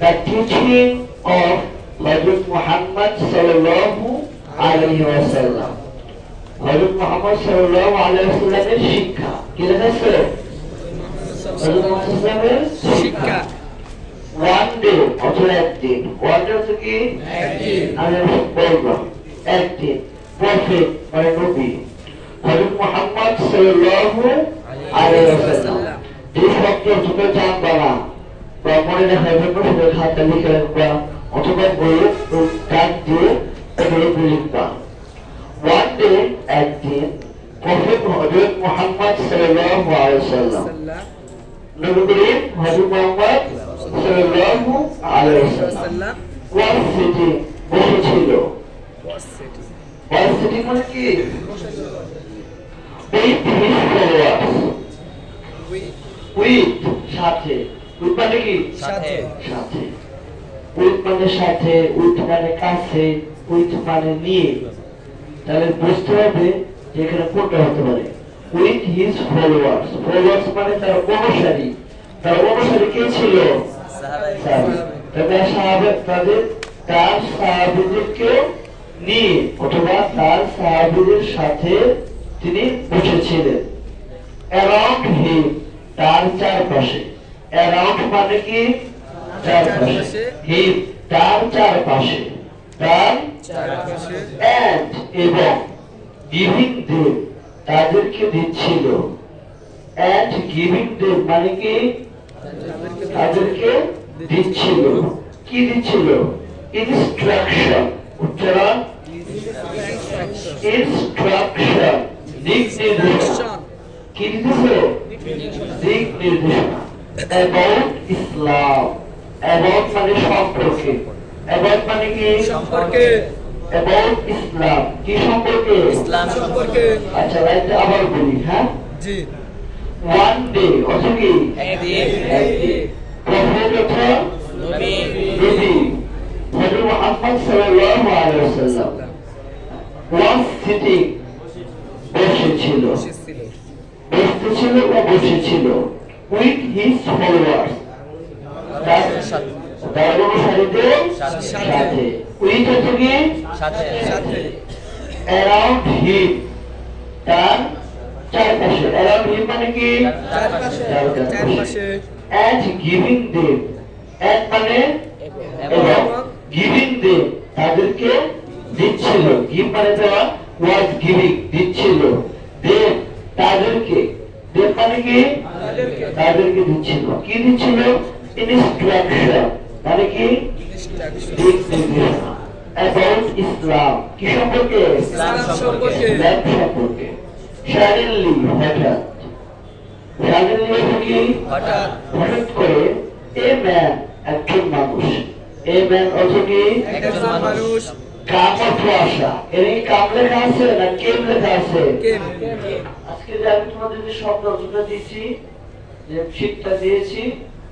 the teaching of Hazrat Muhammad sallallahu alayhi wa sallam. হজরত মোহাম্মদ সাল্লাল্লাহু আলাইহি ওয়াসাল্লামের শিক্ষা কি লেখা আছে হজরত মোহাম্মদ সাল্লামের শিক্ষা ওয়ান ডে অথবা একদিন ওয়ান ডে হচ্ছে কি আমি বলব একদিন প্রফেট মানে নবী হজরত মোহাম্মদ সাল্লাল্লাহু আলাইহি ওয়াসাল্লাম যে শব্দ তোকে জানবা না বা মনে রাখার জন্য সেটা লিখে রাখবা অথবা বইয়ে কাজ দিয়ে এগুলো লিখবা। One day একদিন প্রফেট হযরত মুহাম্মদ সাল্লাল্লাহু আলাইহি ওয়াসাল্লাম নবী করিম হযরত মুহাম্মদ সাল্লাল্লাহু আলাইহি ওয়াসাল্লাম ওয়াজ সিটি বসেছিল ওয়াজ সিটি মানে কি? His followers with সাথে। কি? সাথে। সাথে। কাছে নিয়ে। তাহলে বুঝতে হবে যে এখানে কোনটা হতে পারে। উইথ হিজ ফলোয়ার্স ফলোয়ার্স মানে তার অনুসারী। তার অনুসারী কে ছিল? সাহাবী। তবে তাদের তার সাহাবিদেরকে নিয়ে অথবা তার সাহাবিদের সাথে তিনি বসেছিলেন। অ্যারাউন্ড হিম তার চারপাশে। অ্যারাউন্ড মানে কি? চারপাশে তার চারপাশে। তার and এবং giving them তাদেরকে দিচ্ছিল। and giving them মানে কি? তাদেরকে দিচ্ছিল। কি দিচ্ছিল? ইনস্ট্রাকশন উচ্চারণ? ইনস্ট্রাকশন দিক নির্দেশনা। কি দিতেছে? দিক নির্দেশনা। অ্যাবাউট ইসলাম অ্যাবাউট মানে সম্পর্কে অ্যাবাউট মানে কি সম্পর্কে অ্যাবাউট ইসলাম কি সম্পর্কে ইসলাম সম্পর্কে আচ্ছা লাইনটা আবার বলি হ্যাঁ জি। ওয়ান ডে অর্থ কি একদিন একদিন প্রফেট নবী নবী হযরত মুহাম্মদ সাল্লাল্লাহু আলাইহি ওয়াসাল্লাম ওয়াজ সিটিং বসেছিল ছিল? বসতেছিল ও বসেছিল উইথ হিজ ফলোয়ার্স তার অনুসারীদের সাথে। উইথ হচ্ছে কি? সাথে। অ্যারাউন্ড হিম তার চারপাশে। অ্যারাউন্ড হিম মানে কি? চারপাশে। and giving them and মানে এবং গিভিং দেম তাদেরকে দিচ্ছিল। গিভ মানে দেওয়া ওয়াজ গিভিং দিচ্ছিল। দেম তাদেরকে দেম মানে কি তাদেরকে দিচ্ছিল কি দিচ্ছিল ইনস্ট্রাকশন মানে কি দিক নির্দেশনা অ্যাবাউট ইসলাম কি সম্পর্কে ইসলাম সম্পর্কে ইসলাম সম্পর্কে সাডেনলি হঠাৎ সাডেনলি হচ্ছে কি হঠাৎ হঠাৎ করে এ ম্যান একজন মানুষ এ ম্যান অর্থ কি একজন মানুষ কাম অর্থ আসা এর কি কাম লেখা আছে না কেম লেখা আছে কেম আজকে যে আমি তোমাদের যে শব্দ অর্থটা দিয়েছি যে শীতটা দিয়েছি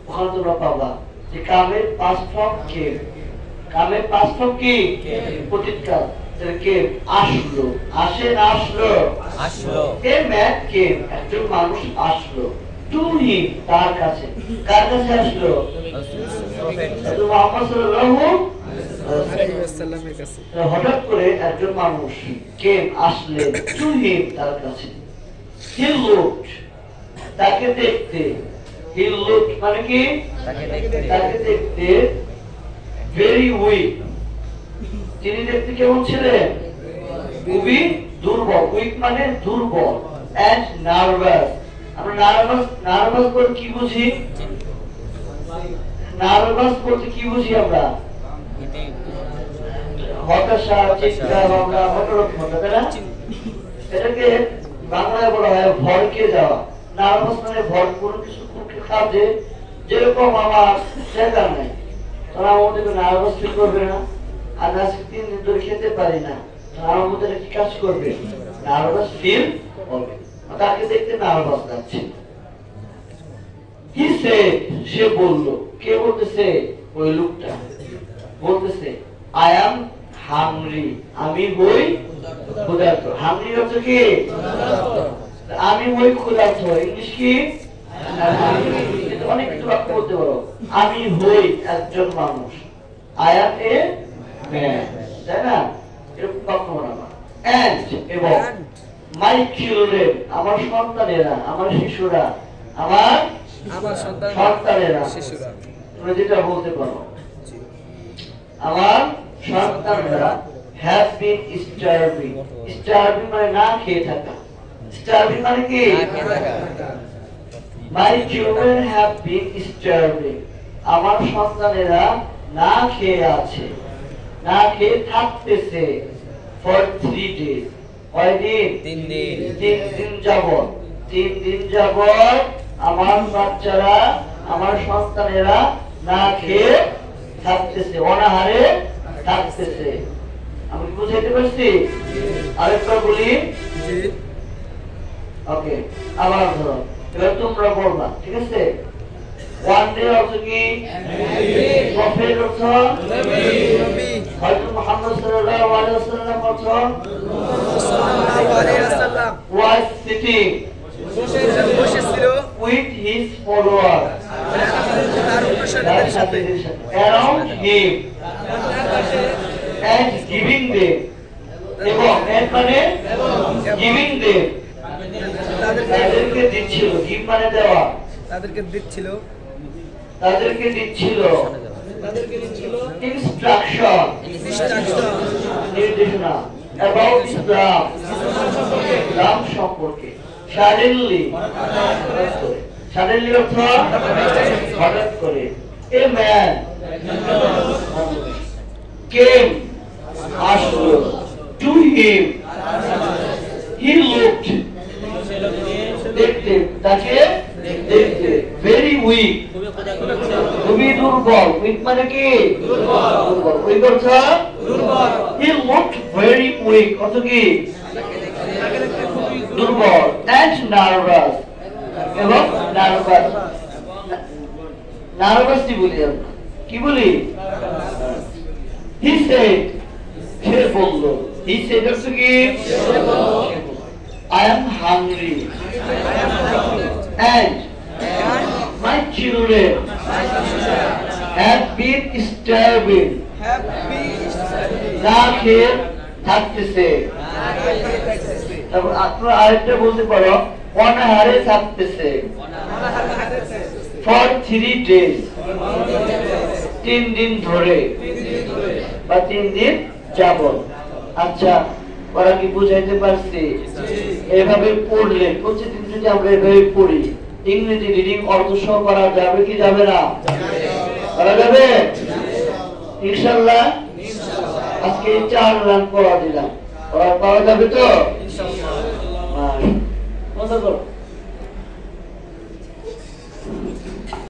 ওখানে পাবা যে কামের পাঁচ ফর্ম কেম কামের পাঁচ ফর্ম কি? প্রতিকার। কেম আসলো। আসে না আসলো? আসলো। এ ম্যান কেম একজন মানুষ আসলো। টু হিম তার কাছে। কার কাছে আসলো? সাল্লাল্লাহু হঠাৎ করে একজন মানুষ কেম আসলে টু হিম তার কাছে। হি লুকড তাকে দেখতে। হি লুকড মানে কি? তাকে দেখতে। ভেরি উইক তিনি দেখতে কেমন ছিলেন? খুবই দুর্বল। উইক মানে দুর্বল এন্ড নার্ভাস আমরা নার্ভাস নার্ভাস বলতে কি বুঝি? নার্ভাস বলতে কি বুঝি আমরা? হতাশা চিন্তা ভাবনা অন্যরকম তাই না? এটাকে বাংলায় বলা হয় ভরকে যাওয়া। নার্ভাস মানে ভর কোনো কিছু কোনো কাজে যেরকম আমার জায়গা নাই। তারা নার্ভাস ফিল করবে না। আর আজকে তিন দিন ধরে খেতে পারি না। আমার কি কাজ করবে? নার্ভাস ফিল হবে তাকে দেখতে নার্ভাস লাগছে কি সে সে বলল? কে বলতেছে ওই লোকটা? বলতেছে আই অ্যাম হাংরি আমি হই ক্ষুধার্ত। হাংরি অর্থ কি? আমি ক্ষুধার্ত। ইংলিশ কি? অনেক কিছু বাক্য বলতে পারো। আমি হই একজন মানুষ। আই অ্যাম এ ম্যান তাই না? এরকম বাক্য বানাবা অ্যান্ড এবং মাই চিলড্রেন আমার সন্তানেরা আমার শিশুরা আমার আমার সন্তান সন্তানেরা। শিশুরা। তুমি যেটা বলতে পারো। আমার সন্তানরা হ্যাভ বিন স্টার্ভিং স্টার্ভিং মানে না খেয়ে থাকা। স্টার্ভিং মানে কি। My children have been starving আমার সন্তানেরা না খেয়ে আছে। না খেয়ে থাকতেছে ফর থ্রি ডেজ কয়দিন তিন দিন। তিন দিন যাবত তিন দিন যাবত আমার বাচ্চারা আমার সন্তানেরা না খেয়ে থাকতেছে। অনাহারে থাকতেছে। আমি বুঝাইতে পারছি? আরেকবার বলি? ওকে আবার ধরো। এবার তোমরা বলবা ঠিক আছে? ওয়ান ডে অর্থ কি? প্রফেট অর্থ নবী হযরত সাল্লাল্লাহু আলাইহি ওয়াসাল্লাম অর্থ সাল্লাল্লাহু আলাইহি ওয়াসাল্লাম। ওয়াজ সিটিং বসে বসেছিল with his followers তার অনুসারীদের সাথে। And giving them এবং এর মানে giving them তাদেরকে দিচ্ছিল give মানে দেওয়া তাদেরকে দিচ্ছিল তাদেরকে দিচ্ছিল তাদেরকে নির্দেশনা ইসলাম সম্পর্কে suddenly অর্থ হঠাৎ করে a man came আসলো to him. He looked দেখতে তাকে দেখতে very weak. খুবই দুর্বল। উইক মানে কি? দুর্বল। উইক অর্থ দুর্বল। He looked very weak অর্থ কি? দুর্বল। And nervous এবং নার্ভাস নার্ভাস কি বলি আমরা? কি বলি? He said সে বলল said অর্থ কি I am hungry. And my children have been starving. না খেয়ে থাকতেছে। তারপর আপনারা আরেকটা বলতে পারো, অনাহারে থাকতেছে। ফর থ্রি ডেজ তিন দিন ধরে। বা তিন দিন যাবত আচ্ছা ওরা কি বুঝাইতে পারছি? এভাবে পড়লে প্রতিদিন যদি আমরা এভাবে পড়ি ইংরেজি রিডিং অর্থ সহ করা যাবে কি যাবে না? করা যাবে? ইনশাল্লাহ। আজকে চার রান করা দিলাম। করা পাওয়া যাবে তো? মজা করো